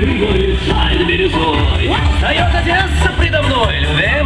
Григорий, шаль бирюзой, Встает Одесса предо мной, Льве